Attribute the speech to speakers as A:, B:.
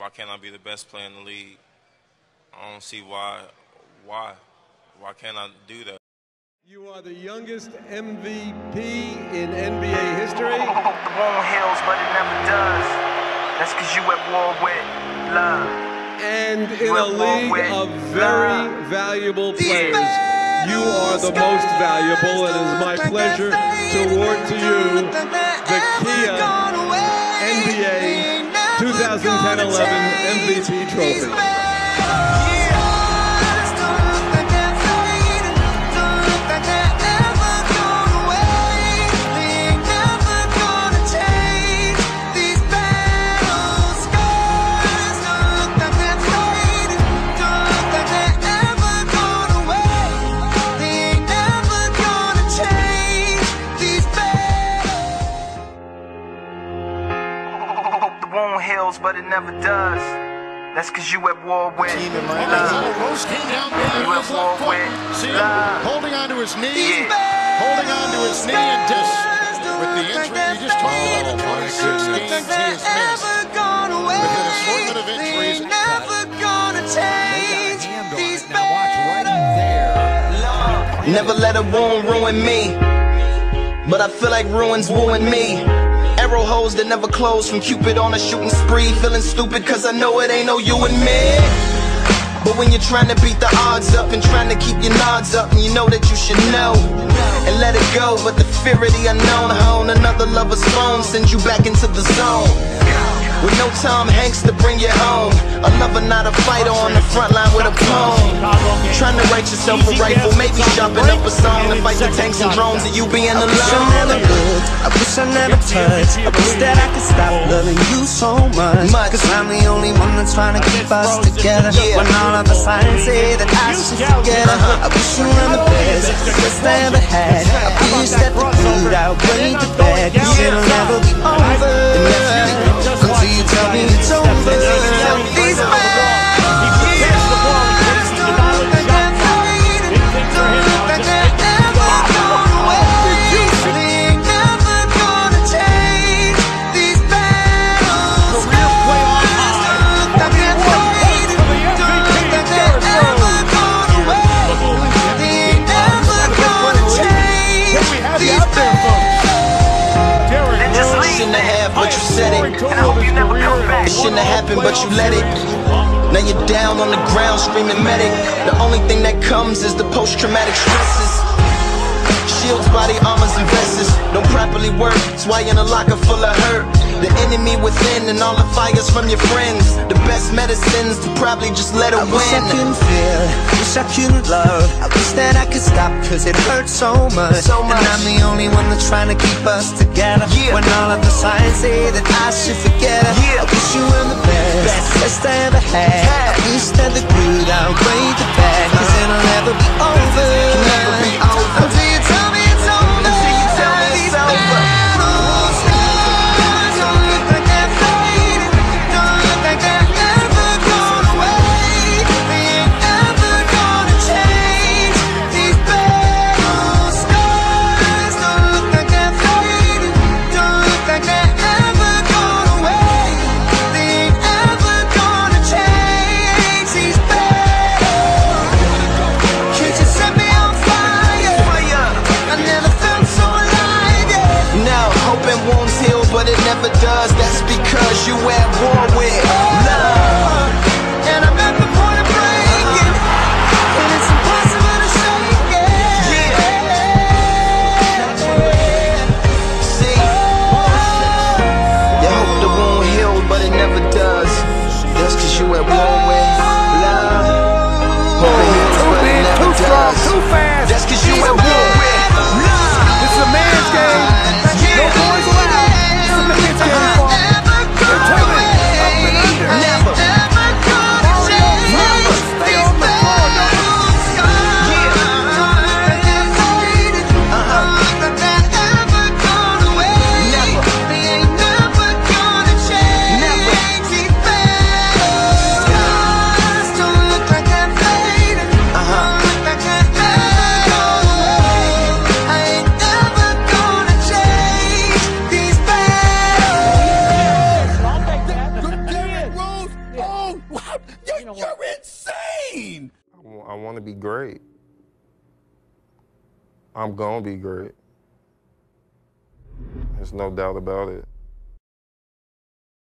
A: why can't I be the best player in the league? I don't see why why why can't I do that?
B: You are the youngest MVP in NBA history.
C: The won't heals, but it never does. That's cause you at war with love.
B: And in a league of very valuable players, you are the most valuable. It is my pleasure to award to you the Kia NBA 2010-11 MVP trophy.
C: Wound heals, but it never does. That's cause you at war with love.
D: Rose came down big
C: You
D: on
C: at
D: his
C: war
D: left foot.
C: with
D: See him
C: love.
D: holding onto his knee,
C: Yeah.
D: holding onto his knee, and just with the injury we just talked about, the 26 games he has missed. With an assortment of injuries,
E: Never let a wound ruin me. But I feel like ruins wooing me. Arrow holes that never close from Cupid on a shooting spree. Feeling stupid cause I know it ain't no you and me. But when you're trying to beat the odds up and trying to keep your nods up, and you know that you should know and let it go. But the fear of the unknown, hone another lover's phone sends you back into the zone. With no Tom Hanks to bring you home. A lover, not a fighter on the front line with a poem. Trying to write yourself a rifle, maybe sharpen up a song. To fight the tanks and drones and you being
F: I wish I never
E: alone.
F: would, I wish I never touched. I wish that I could stop loving you so much.
E: Much.
F: Cause I'm the only one that's trying to keep us together. When all of the signs say that I should forget her I wish you were the best, the best I ever had. I wish that the good outweighed the bad Cause it'll never be over
E: shouldn't happened, but you let it. Now you're down on the ground screaming medic. The only thing that comes is the post-traumatic stresses. Shields, body armors, and vests don't properly work. That's why you're in a locker full of hurt. The enemy within and all the fires from your friends. The best medicines to probably just let it
F: I
E: it
F: wish I couldn't feel, wish I couldn't love I wish that I could stop cause it hurts so much
E: So much.
F: And I'm the only one that's trying to keep us together
E: Yeah.
F: When all of the signs say that I should forget her
E: Yeah.
F: I wish you were the best, best you
G: at war. Be great. I'm to be great. There's no doubt about it.